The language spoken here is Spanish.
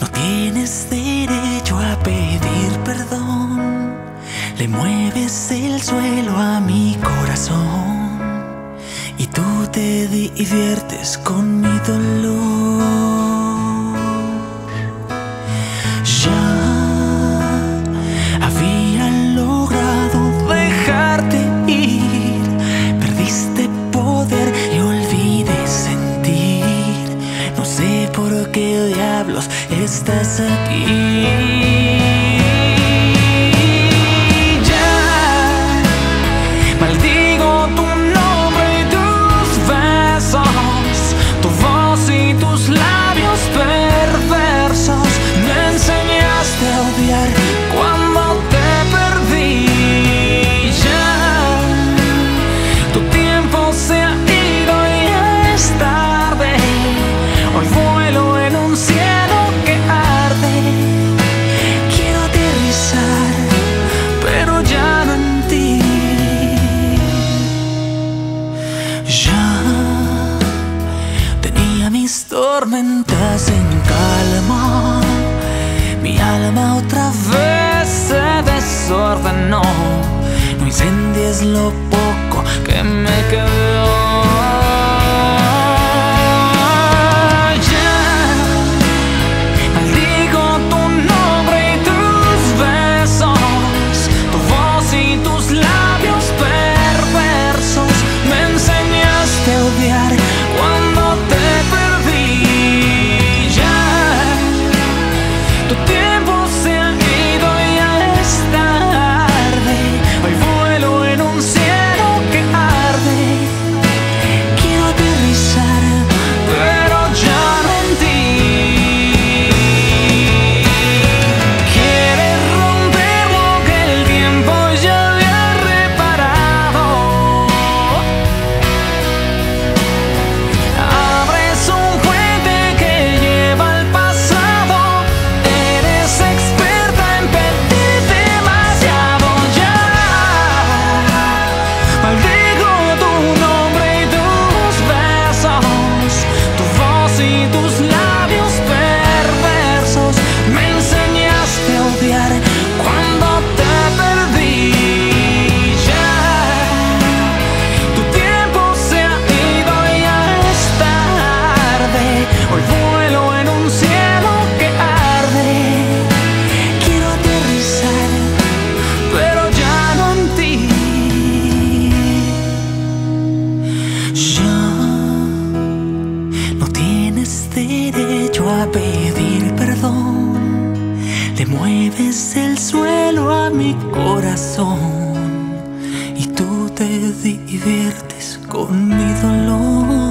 No tienes derecho a pedir perdón. Le mueves el suelo a mi corazón. Y tú te diviertes con mi dolor. qué diablos estás aquí. tormentas en calma, mi alma otra vez se desordenó. No incendies lo poco que me quedó. pedir perdón, le mueves el suelo a mi corazón y tú te diviertes con mi dolor.